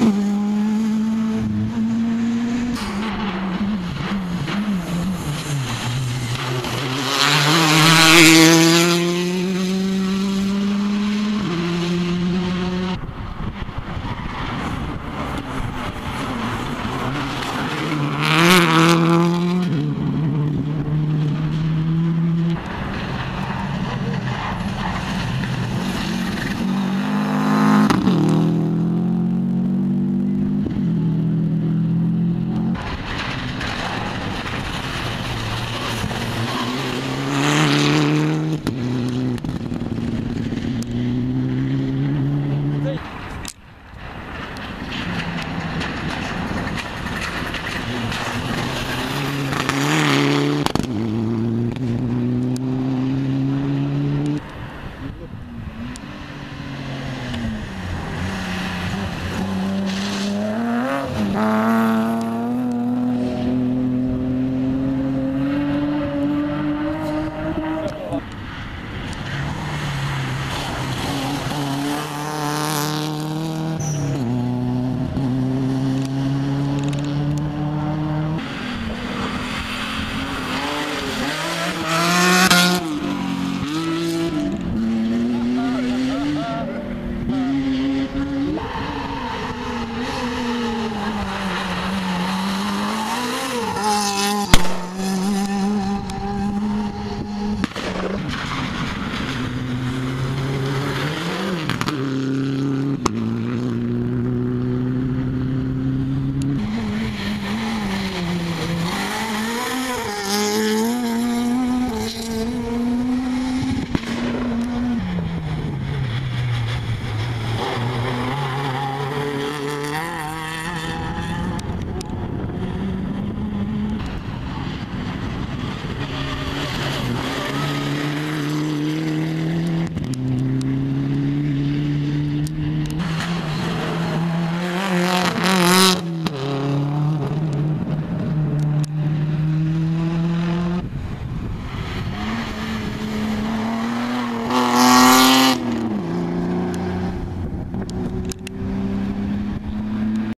Mm-hmm.